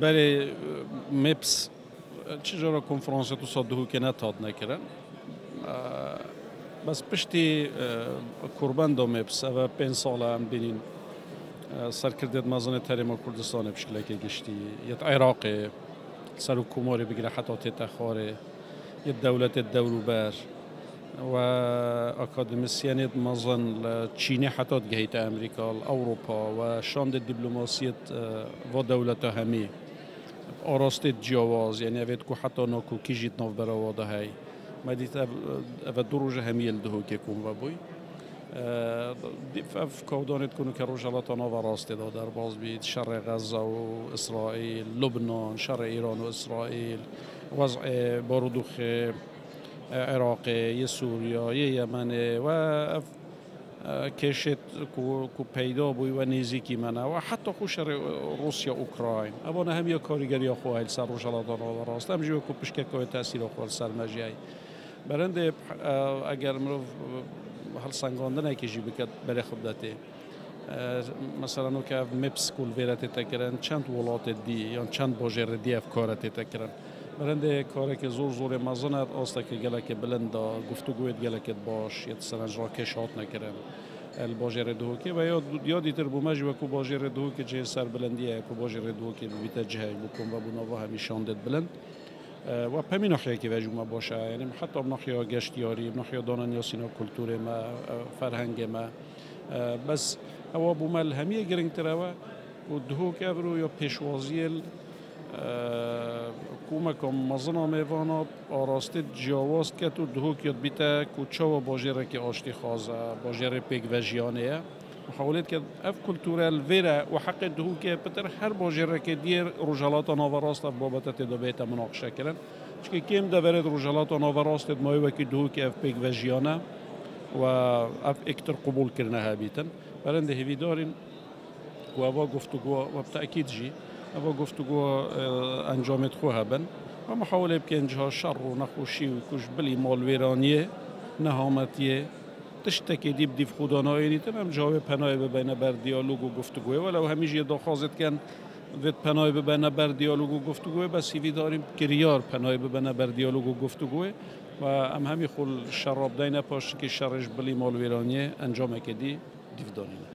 بەێ مپس چ جۆرە کنفرانسی تو سا دووکێنە تات نەکردن بەس پشتی کوربەن دۆ مپس ئەوە پێ ساڵە ئەم بینین سەرکردێت مەزانێت تەرێمە کوردستانی پشکلەکە گشتی یەت عێراقێ سەر و کومۆری بگرە حتا تێتە خۆرێ یەت دەولەتێت دەوروبەر و اکادمیسیانیت مزن چینی حتی جهیت امریکا اروپا و شاند دیپلماسیت و دولت همی. آراست جواز یعنی اوید کو حتی ناکو کیجیت ناف برا واده های ما دیت أو دروج همیل دهو که کن و بوی. اف کودانت کنو که روجالات ناف راسته دا در باز بید. شر غزه و اسرائیل لبنان شر ایران و اسرائیل. وضع بارودوخ عراق یه سوریا یه یمنه و کشت کو پیدا بوی و نزیکی منه و حتی خوش روسیا اوکراین. اوانه هم یا کاریگری خو هیل سر روشالاتان و راست. هم جو کو پشکه که تاثیر خو سر مجیای برنده اگر مرو هل سنگاندن کشی بکد بره خود داته. مثلا نو که مپس کول ویرت تکرن چند ولات دی یا چند باجر دی افکارت تکرن برنده کاری که زور زور مزند آسته که گلک بلند گفتگویت گلکت باش یه سرنج را کشات الباجر دو که و یا یادی تر بومج و کو باجر دو که جه سر بلندیه کو باجر دو که بیت جه بکن و بنا همیشان دد بلند. و پمی ناحیه که وجو ما باشه یعنی حتی ناحیه گشتیاری ناحیه دانن یا سینا کلتور ما فرهنگ ما. بس أو بومل همیه گرنگ تره و دهو که یا پیشوازی کمکم مزنا میوانا آراسته جیاواست که تو دهو کیاد بیته کوچه و باجره که آشتی خوازه باجره پیگ و جیانه محاولت که اف کلتورال ویره و حق دهو که پتر هر باجره که دیر رجالات ناوراست بابت تدابیت مناقشه کرن. چون کم دورد رجالات ناوراست مایو وکی دهو که اف پیگ و جیانه و اف اکتر قبول کرنه بیتن برنده هیوی دارین و اوا گفتگو و بتأکید جی. اوا گفتگو انجامت خو هبن. و محاوله بکن جها شر و نخوشی و کش بلی مال ویرانیه نهامتیه. تشتکی دیب دیف خدا ناینی تنم جاوه پناه ببینه بر دیالوگ و گفتگوه. ولو همیشه یه دخوازت کن وید پناه ببینه بر دیالوگ و گفتگوه. بس هیوی داریم گریار پناه ببینه بر دیالوگ و گفتگوه. و ام همی خول شراب دینه پاش که شرش بلی مال ویرانیه. انجام کدی دیف دانینه